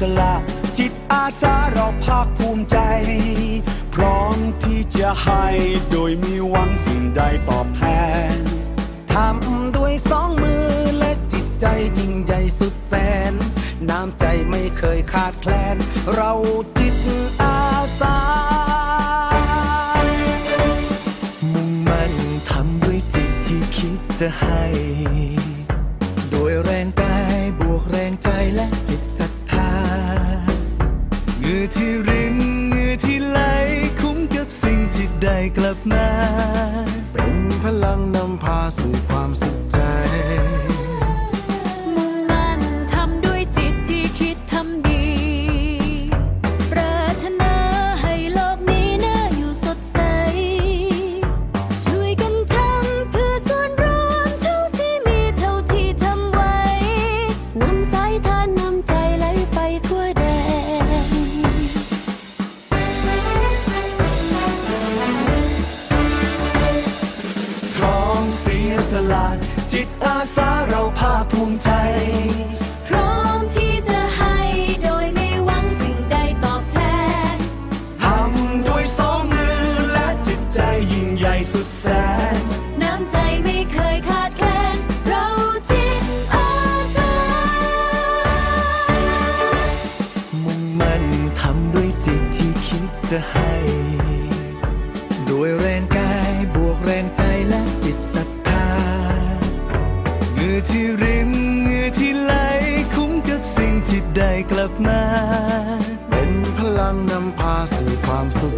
สละ จิตอาสาเราภาคภูมิใจ พร้อมที่จะให้โดยมีหวังสิ่งใดตอบแทน ทำด้วยสองมือและจิตใจยิ่งใหญ่สุดแสน น้ำใจไม่เคยขาดแคลน เราจิตอาสามุ่งมั่นทำด้วยจิตที่คิดจะให้ โดยแรงกายบวกแรงใจและจิต งื่อที่รินเหงื่อที่ไหลคุ้มกับสิ่งที่ได้กลับมา ยสละจิตอาสาเราภาคภูมิใจ พร้อมที่จะให้โดยไม่หวังสิ่งใดตอบแทน ทำด้วยสองมือและจิตใจยิ่งใหญ่สุดแสน น้ำใจไม่เคยขาดแคลน เราจิตอาสา มุ่งมั่นทำด้วยจิตที่คิดจะให้ือที่ริมเหงื่อที่ไหลคุ้มกับสิ่งที่ได้กลับมา เป็นพลังนำพาสู่ความสุข